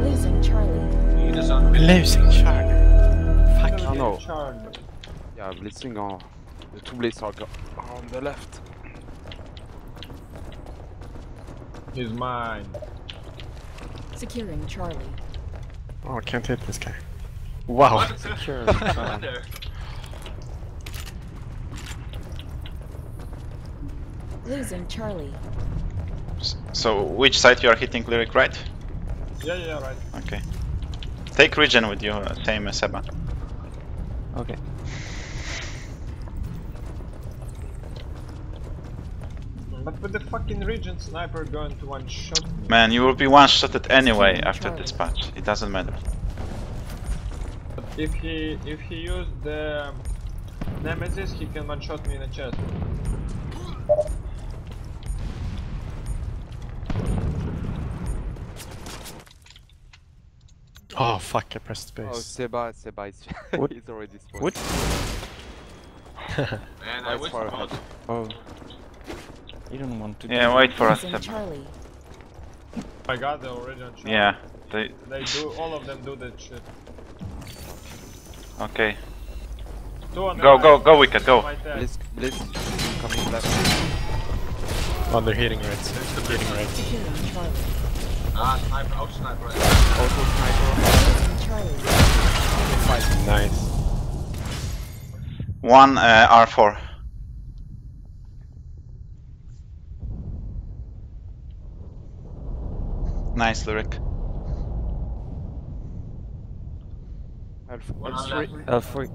Losing Charlie. Losing Charlie. Fuck Gonna you. no. get charged. Il y a Blitzing en. The two blitz are on the left. He's mine. Securing Charlie. Oh, I can't hit this guy. Wow. Secure. Losing Charlie. So which side you are hitting lyric right? Yeah, yeah, right. Okay. Take region with you, uh, same as Seba. okay. But with the fucking region sniper going to one shot. Man, you will be one-shotted anyway after Charlie. this patch. It doesn't matter. But if he if he used the Nemesis, he can one shot me in the chest. Oh fuck! I pressed space. Oh. Seba, Seba is What? he's already spawned. What? Man, I Nice was far. Oh. You don't want to. Yeah, wait for us, Seba. Charlie. I got the already on shot. Yeah. They, They do all of them do that shit. okay. Two on the Go, go, go, Wicked, go. My tag. Blitz, Blitz coming left. Oh, they're hitting right. They're hitting right. Securing Charlie. Ah, sniper, out sniper. Auto sniper. Nice. One uh, R4. Nice lyric. L- One on L3. left. L3.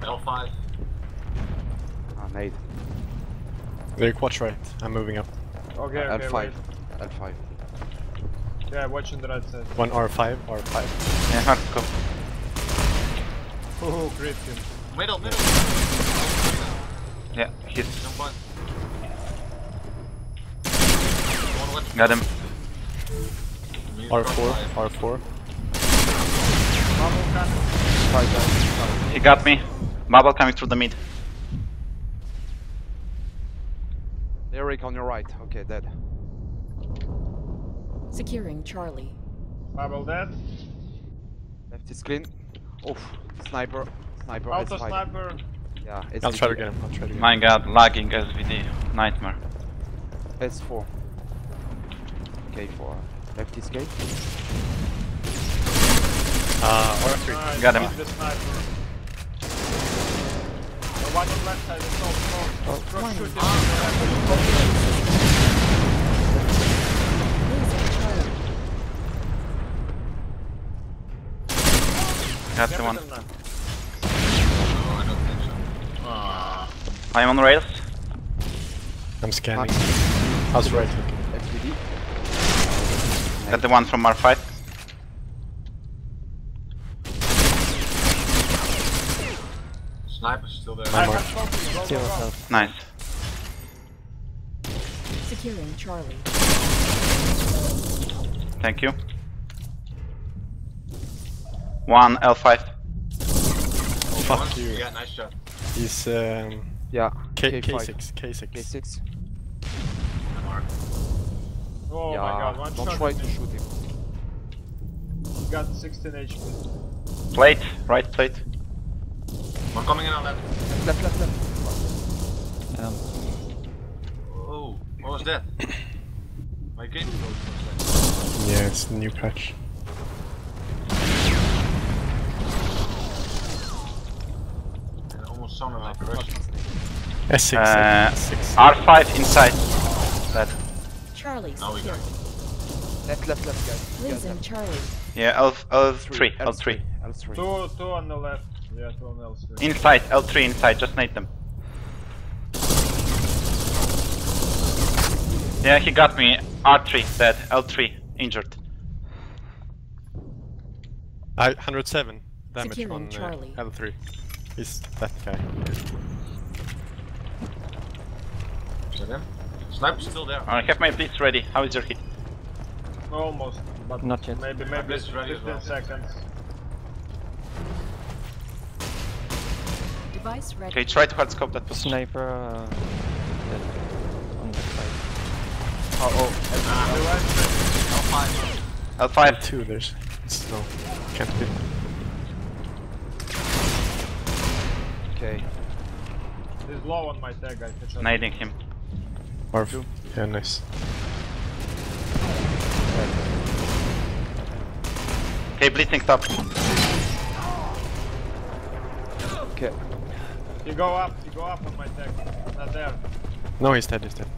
L5. Ah, nade. They're quad right. I'm moving up. Okay, okay, L5. wait. L5. Yeah, watching the right side. One R5. R5. Yeah, hard to go. Oh, crit him. Middle, middle. Yeah, hit. Jump on. One. Got him. R4. R4. Bubble cut. He got me. Bubble coming through the mid. Eric on your right. Okay, dead. Securing Charlie. Bubble dead. Left is clean. Oof. Sniper. Sniper. Auto S5. sniper. Yeah, it's I'll try to get him. I'll try to get him. My god, lagging SVD. Nightmare. S4. K4. Left is K. Uh, R3. Nice, Got him. Hit the one on left side is so Oh. close. Cross One. shooting. Losing Charlie. Got the one. rid of them. Oh, I don't think so. I'm on rails. I'm scanning. How's right looking? FTD. Got the one from R5. Sniper's still there. I mark. have something. Go, go, Zero go. health. Nice. Securing Charlie. Thank you. One L5. Fuck you. Yeah, nice shot. He's um, Yeah. K K5. K6. K6. K6. Oh yeah. my god, one Don't shot. try to shoot him. He got 16 HP. Plate, right plate. One coming in on left. Left, left, left. Um, Oh, what was that? My game froze for a second. yeah, it's the new patch. It almost sounded like Russian. S6. Uh, S6. R5 inside. That. Charlie Now we secure. got Left, left, left, guys. You guys Losing left. Charlie. Yeah, L L3, L3. L3. Two, two on the left. Yeah, two on the L3. Inside, L3 inside, just nade them. Yeah, he got me. R3 dead, L3 injured. I 107 damage Securing on uh, Charlie. L3. He's that guy. Is that him? Sniper's still there. I have my blitz ready. How is your hit? Almost, but Not yet. maybe My maybe blitz ready 15 well. seconds. Device ready. Okay, try to hard scope that position. Sniper uh, on the side. Oh, oh. L5. L5. Two, there's. It's no. Can't hit. Okay. He's low on my tag, I headshot. Nading him. Or Yeah, nice. Okay, bleeding top. Okay. You go up, you go up on my tag. Not there. No, he's dead, he's dead.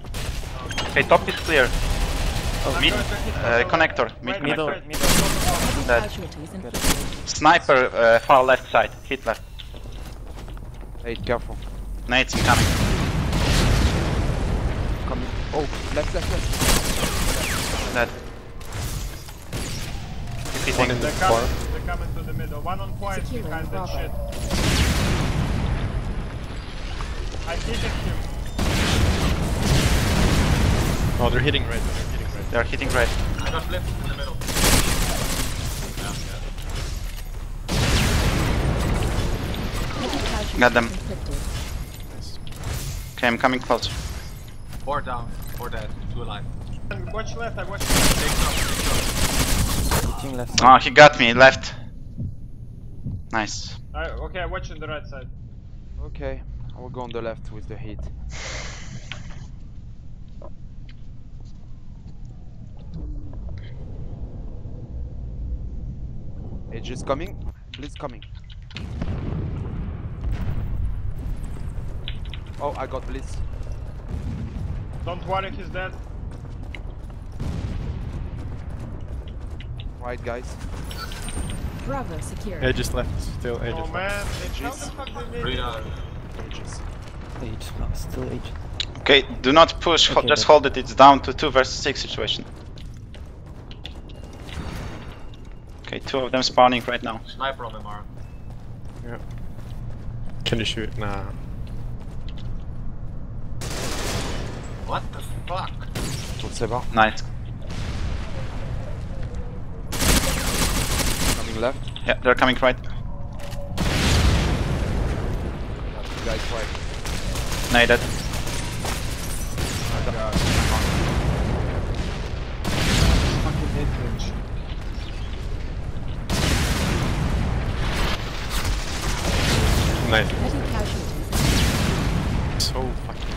Okay, top is clear. I'm mid, going to hit uh, connector, mid Wait, Middle, wait, middle. Heavy Dead. Sniper, uh, far left side. Hit left. Hey, careful. Nades incoming. Coming. Oh, left, left, left. Dead. One in the They're they're coming to the middle. One on point behind that shit. I hit him. Oh, they're hitting red. They're hitting red. They're hitting red. I got flipped in the middle. Got them. inflicted. Okay, I'm coming close. Four down. Four dead. Two alive. And Watch left, I watch left. Take some. Take some. Left. Oh, he got me. Left. Nice. I, okay, I watch on the right side. Okay. I will go on the left with the heat. Edge is coming. Blitz coming. Oh, I got Blitz. Don't worry, he's dead. Right, guys. Bravo secure. Edge is left. Still edge Oh is left. man, it's how the fuck they Three made it? down. Edges. Eight. No, still eight. Okay, do not push. Okay, just hold it. It's down to two versus six situation. Okay, two of them spawning right now. Sniper on MR. Can you shoot? Nah. What the fuck? What's about? Nice. Coming left. Yeah, they're coming right. Two guys right. Naded. Oh fucking hit glitch. Nice. Heavy casualties. So fucking.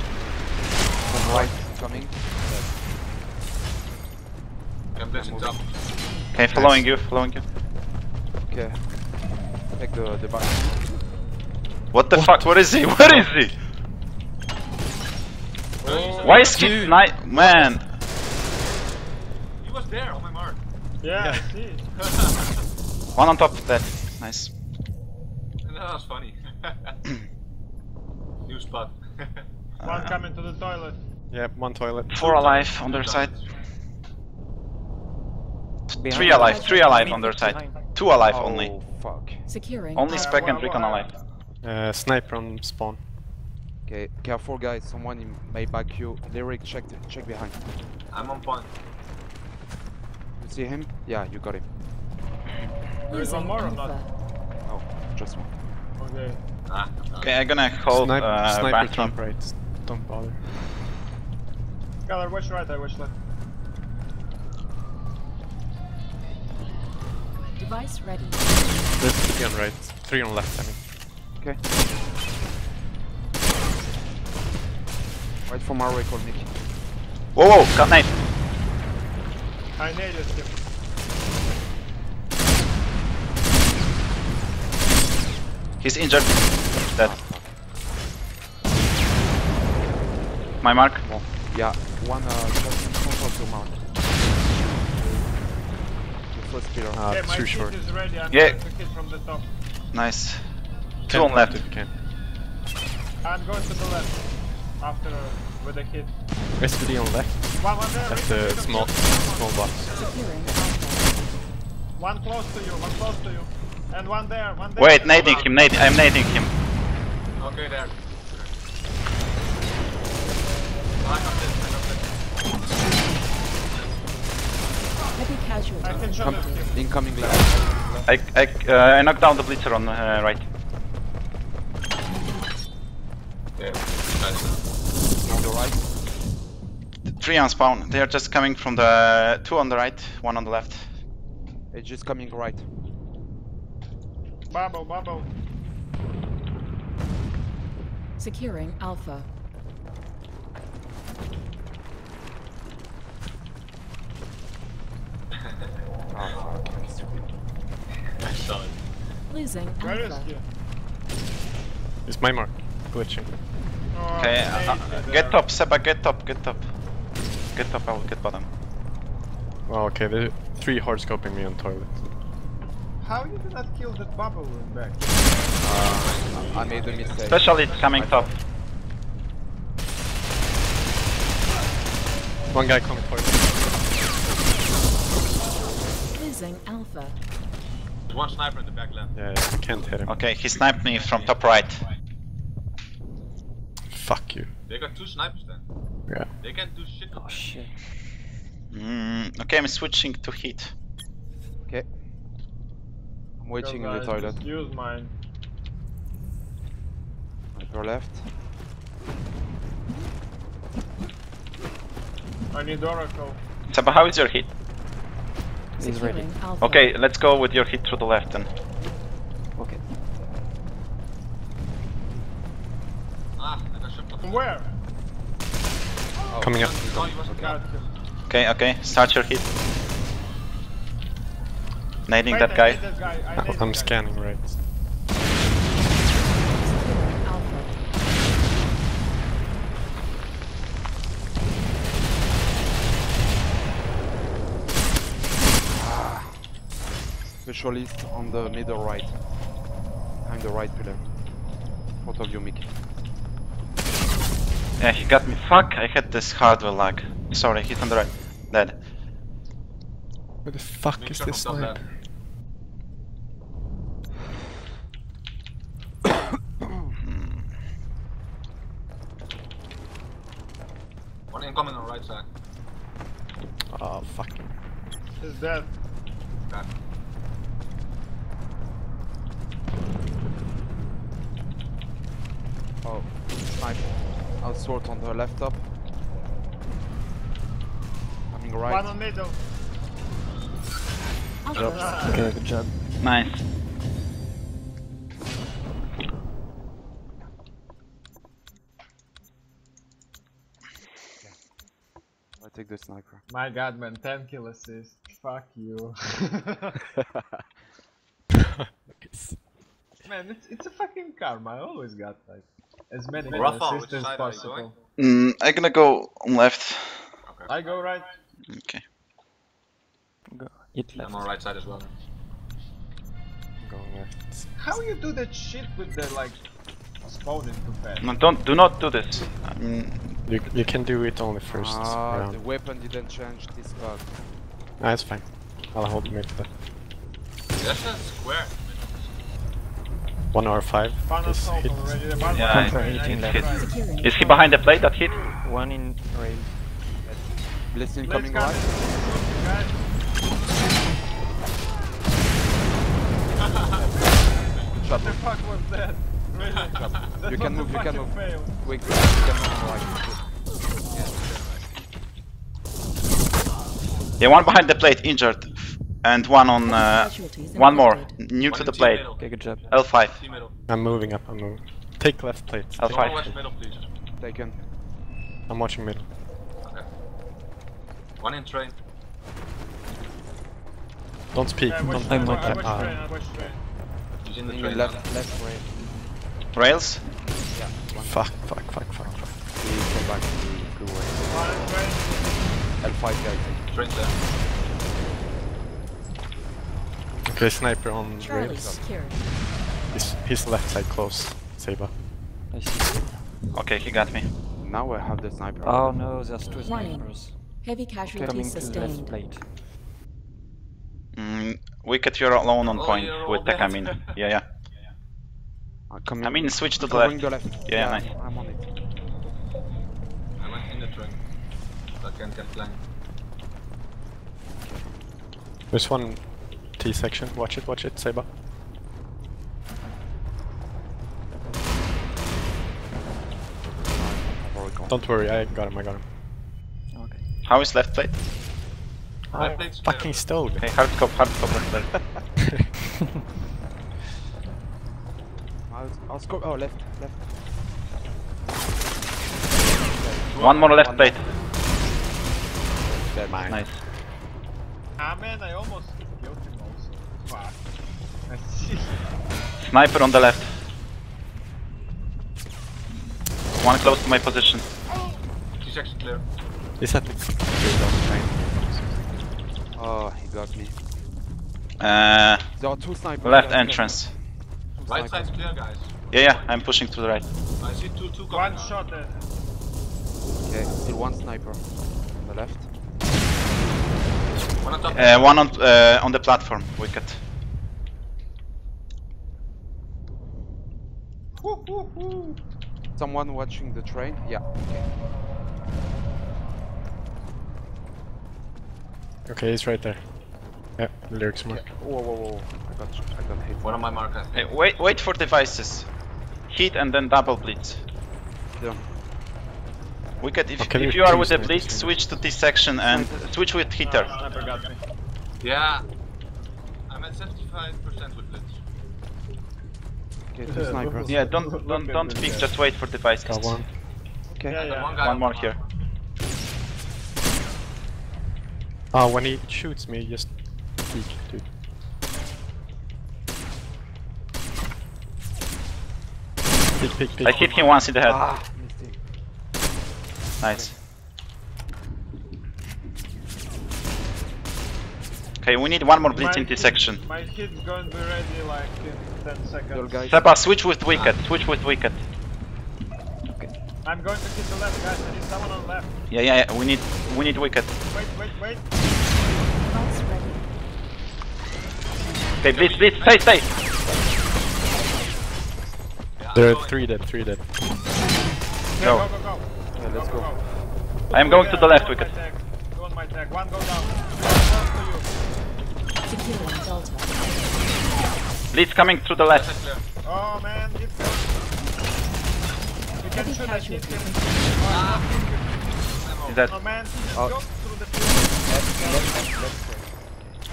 One right. Coming. I'm blitzing top. Okay, following you, following you. Okay. Take the the back. What the fuck? What is he? What is he? Why is he night? Man, He was there on my mark. Yeah, I see. one on top of that. Nice. that was funny. New spot. One uh, coming to the toilet. Yeah, one toilet. Four alive on their side. Behind. Three alive, three alive on their side. Two alive oh, only. fuck. Securing. Only Bravo. Spec uh, and well, Recon well, alive. Uh, sniper on spawn. Okay, careful guys. Someone in- may back you. Lyric, check check behind. I'm on point. You see him? Yeah, you got him. There is one more or not? Alpha. Oh, just one. Okay. Ah. Okay, I'm gonna hold Sniper, uh, sniper bathroom. top right. Don't bother. Skylar, watch right, I watch left. Device ready. There's three on right. Three on left, I mean. Okay. Right from our recall, Nick. Whoa, whoa, got knife. I nailed him. He's injured. Dead. My mark. Yeah, one uh, just in front of your mark. The first pillar. Ah, okay, too short. is ready. I'm Yeah. to from the top. Nice. Two on left. if you can. I'm going to the left. After uh, with the kid. SVD on left. One, one there. At right the there, small, right small box. One close to you, one close to you. And one there, one there. Wait, nading him, nading. I'm nading him. Okay, there. I got this. I got this. Heavy I casualties can show him. incoming left. I I, uh, I knocked down the blitzer on uh, right. Yeah, guys. On the right. Three on spawn. They are just coming from the two on the right, one on the left. It's just coming right. Bubble, bubble. Securing Alpha. Oh, fuck. I saw it. Losing Where is Alpha. he? It's my mark. Glitching. Okay, uh, uh, get top, Seba, get top, get top. Get top, I will get bottom. Oh, okay, there's three hard scoping me on toilet. How you did not kill that bubble in back? I made a mistake. Especially it's coming top. One guy coming toilet. Losing Alpha. There's one sniper in the back left. Yeah, yeah, I can't hit him. Okay, he sniped me from top right. Fuck you. They got two snipers then. Yeah. They can't do shit. Oh shit. Mm, okay, I'm switching to heat. Okay. I'm waiting in the Guys, toilet. just Use mine. Sniper left. I need Oracle. Seba, how is your heat? He's ready. Okay, let's go with your hit through the left then. From where? Oh, Coming up. Oh, he was Got him. Okay, okay, start your hit. Nading Wait, that guy. that guy. I oh, need I'm that guy. scanning right. Securing Alpha. Specialist on the middle right. Behind the right pillar. Front of you, Mickey. Yeah, he got me. Fuck, I had this hardware lag. Sorry, hit on the right. Dead. Where the fuck Big is shot this from? One incoming on right side. Oh, fuck. He's dead. Okay. Outsword on the left top. Coming right. One on middle. Alpha. Okay, good job. Nice. I take the sniper. My god, man, 10 kill assist. Fuck you. man, it's, it's a fucking karma. I always got like as many Rafa, assists as side are you possible. Mm, I'm gonna go on left. I go right. Okay. Go. Hit left. I'm on right side as well. Going left. How you do that shit with the like spawning too fast? No, don't, do not do this. Mm, You, you can do it only first Ah, the weapon didn't change this bug. Ah, it's fine. I'll hold mid. but There's a square. One or five. Is hit. already. Yeah, more I- Hit I in need to left. try. Securing is he behind the plate that hit? One in rail. Blessing Let's coming go. right. What the fuck was that? Really? That You can was a move, you can move. fail. Quick, you can move right. Yeah, one behind the plate, injured. And one on, uh, one more, new One to the plate. Okay, good job. L5. I'm moving up, I'm moving. Take left plate. I'll take fight. One watch middle, please. Taken. I'm watching middle. Okay. One in train. Don't speak. Yeah, don't. watch, I'm not. I that- ah. train, I watch train. He's in the train. left, now. left, right. Rails? Yeah. One. Fuck, fuck, fuck, fuck, fuck. We come back to blue way. One on train. L5 guys. Train's there. Okay, sniper on Charlie rails. secured. His, his left side close. Seba. I see. Okay, he got me. Now I have the sniper. Oh no, there's two Warning. snipers. Heavy Coming casualties to the left sustained. plate. Mm, Wicked, you're alone on Oh, point you're with all tech, I mean. Yeah, yeah. Uh, coming, I mean, switch to the left. the left. Yeah, nice. I'm on it. I went in the train. I can't get flanked. There's one T section. Watch it, watch it, Seba. Don't worry, I got him, I got him. Okay. How is left plate? I plate's fucking stole it. Okay, hard scope, hard scope left plate. I'll, I'll score. Oh, left, left. One more left plate. Dead. Nice. Ah man, I almost killed him also. Fuck. I see. Sniper on the left. One close to my position. T section clear. Is that the Oh, he got me. Uh, There are two snipers. left entrance. Right snipers. side's clear, guys. Yeah, yeah, I'm pushing to the right. I see two, two One now. shot. Okay, still one sniper. On the left. One on top. Uh, one on uh, on the platform, wicket. Someone watching the train? Yeah. Okay. Okay, he's right there. Yeah, lyrics mark. Whoa, whoa, whoa. I got, I got hit. One on my marker. Hey, wait, wait for devices. Hit and then double blitz. Done. Wicket, if, Okay, if you are with the snipers blitz, here. switch to this section and switch with hitter. ah, sniper got me. Yeah. I'm at 75% with blitz. Okay, two snipers. Yeah, don't Look don't don't this peek, just wait for devices. Got one. Okay. Yeah, yeah. one guy One more the here. mark. Oh, when he shoots me, just peek, dude. Peek, peek, peek. I hit him once in the head. Ah, missed him. Nice. Okay, we need one more blitz My in this hit- section. My hit's going to be ready like in 10 seconds. Little. Seba, switch with wicket. Switch with wicket. I'm going to hit the left, guys. I need someone on the left. Yeah, yeah, yeah. We need we need wicket. Wait, wait, wait. Pulse ready. Okay, blitz, blitz, stay, stay. There are three dead, three dead. Okay, Go. go, go, go. Yeah, let's go. I am going to the left Go on wicket. Go on my tag. One go down. One to you. Securing Delta. Blitz coming through the left. Oh man, You can shoot at casualty. Is that Oh man, Oh. go through the field.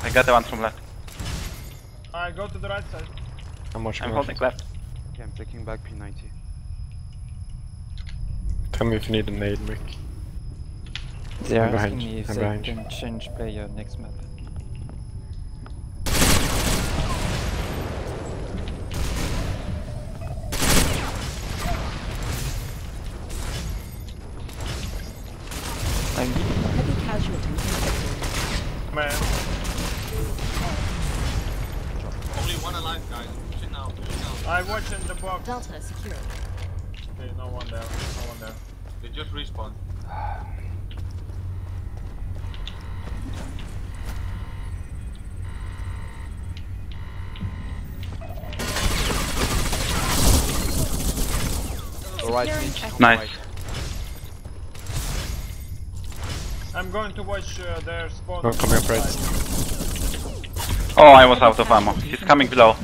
I got the one from left. I go to the right side. How much I'm more? holding left. Okay, I'm taking back P90. Tell me if you need a nade, Mick. They are I'm behind asking you, me if I'm they behind can change player next map. I watch in the box. Delta secure. Okay, no one there. No one there. They just respawned. Alright, Securing Mitch. Nice. I'm going to watch uh, their spawn. Don't come up right. Oh, I was out of ammo. He's coming below.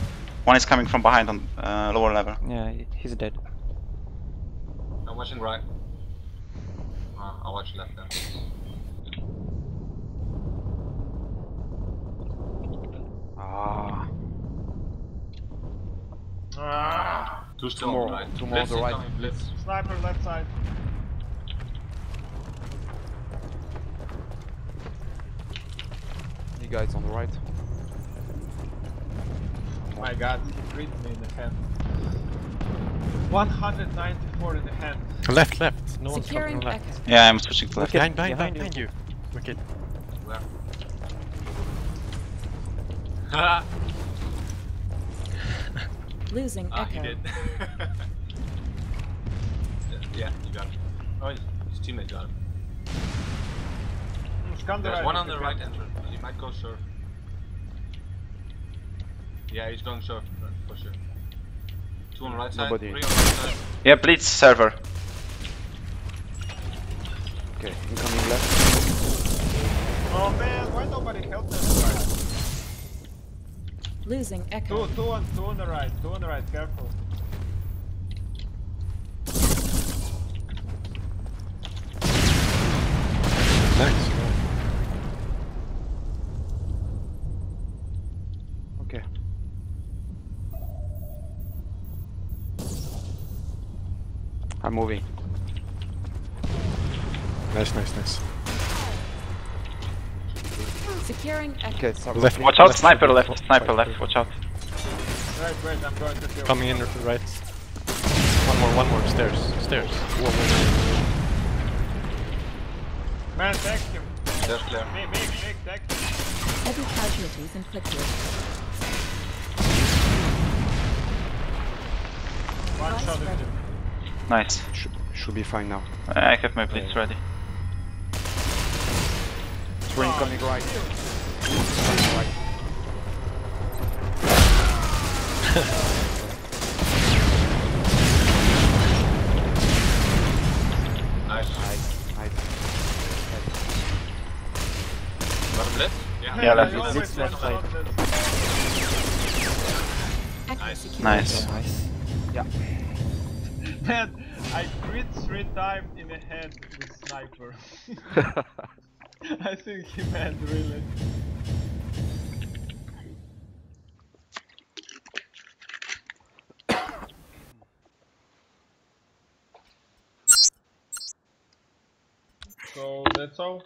One is coming from behind on uh, lower level. yeah, he's dead. I'm watching right. Uh, I'll watch left then. Ah, Ah, Two still more, on the right. two more on the right. Blitz. sniper left side. you guys on the right. My god, he crit me in the hand. 194 in the hand. Left, left. No one's Securing coming left. Echo. Yeah, I'm switching to left. Behind, behind, Behind behind, you. you. Wicked. Where? Losing ah, he did. yeah, you got it. Oh, his, his teammate got him. Scan the There's one on the right entrance. He might go surf. Yeah, he's going surf for sure. Two on the right side, Nobody. three on the right side. Yeah, blitz server. Okay, incoming left. Oh man, why nobody helped us? Losing Echo. Two, two on, two on the right, two on the right, careful. Nice. I'm moving. Nice, nice, nice. Securing Okay, sorry. Left. Watch out, left, sniper left, left, sniper right, left, watch out. Wait, wait, I'm going to kill. Coming in right. One more, one more. Stairs. Stairs. Man, take him. There's clear. Me, me, me, take him. Heavy casualties inflicted. One shot at ready. him. Nice. Should, should be fine now. I have my blitz ready. Three incoming right. Incoming. Nice. Nice, nice. Got a? Yeah. Yeah, left. I Blitz left side. Nice. Nice. Nice. at- Crit three times in the head with sniper. I think he meant really. So that's all.